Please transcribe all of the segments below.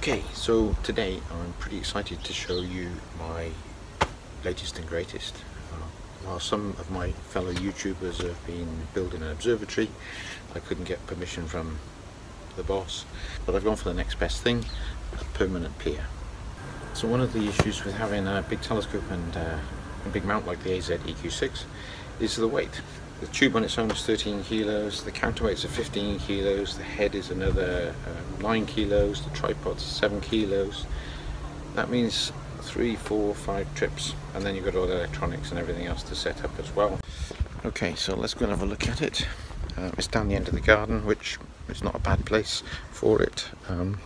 Okay, so today I'm pretty excited to show you my latest and greatest. Uh, while some of my fellow YouTubers have been building an observatory, I couldn't get permission from the boss, but I've gone for the next best thing, a permanent pier. So one of the issues with having a big telescope and uh, a big mount like the AZ EQ6 is the weight. The tube on its own is 13 kilos, the counterweights are 15 kilos, the head is another uh, 9 kilos, the tripod's 7 kilos. That means three, four, five trips, and then you've got all the electronics and everything else to set up as well. Okay, so let's go and have a look at it. Uh, it's down the end of the garden, which is not a bad place for it. Um,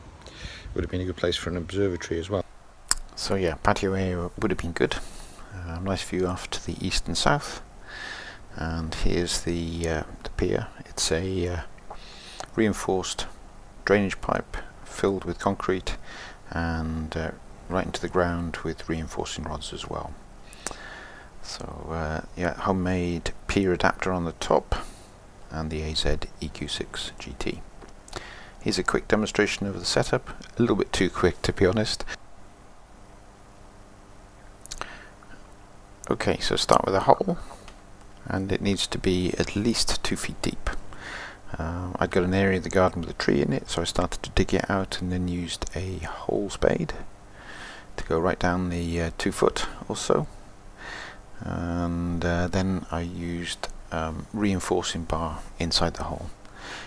would have been a good place for an observatory as well. So yeah, patio area would have been good. Uh, nice view off to the east and south and here's the, uh, the pier. It's a uh, reinforced drainage pipe filled with concrete and uh, right into the ground with reinforcing rods as well. So uh, yeah, homemade pier adapter on the top and the AZ EQ6 GT. Here's a quick demonstration of the setup, a little bit too quick to be honest. Okay, so start with a hole and it needs to be at least two feet deep. Uh, I'd got an area of the garden with a tree in it so I started to dig it out and then used a hole spade to go right down the uh, two foot or so and uh, then I used um, reinforcing bar inside the hole.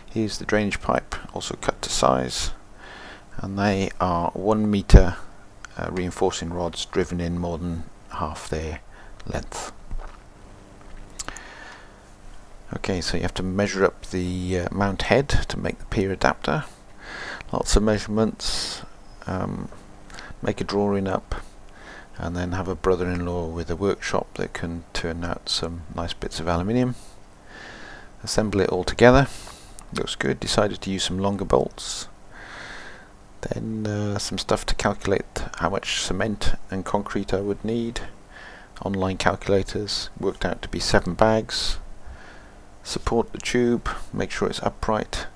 Here's the drainage pipe also cut to size and they are one meter uh, reinforcing rods driven in more than half their length. Okay, so you have to measure up the uh, mount head to make the pier adapter. Lots of measurements, um, make a drawing up, and then have a brother-in-law with a workshop that can turn out some nice bits of aluminium. Assemble it all together. Looks good. Decided to use some longer bolts. Then uh, some stuff to calculate how much cement and concrete I would need. Online calculators worked out to be seven bags support the tube, make sure it's upright.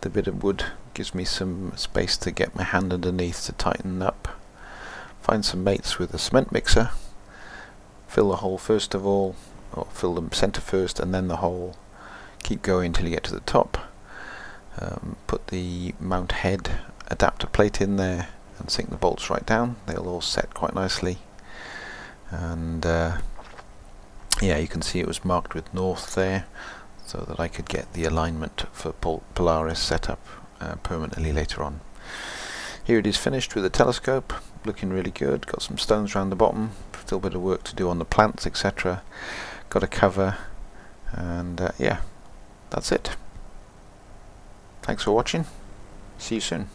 The bit of wood gives me some space to get my hand underneath to tighten up. Find some mates with a cement mixer. Fill the hole first of all, or fill the centre first and then the hole. Keep going until you get to the top. Um, put the mount head adapter plate in there and sink the bolts right down. They'll all set quite nicely. And uh, yeah, you can see it was marked with north there so that I could get the alignment for Pol Polaris set up uh, permanently later on. Here it is finished with the telescope, looking really good, got some stones around the bottom, still a bit of work to do on the plants etc. Got a cover and uh, yeah, that's it. Thanks for watching, see you soon.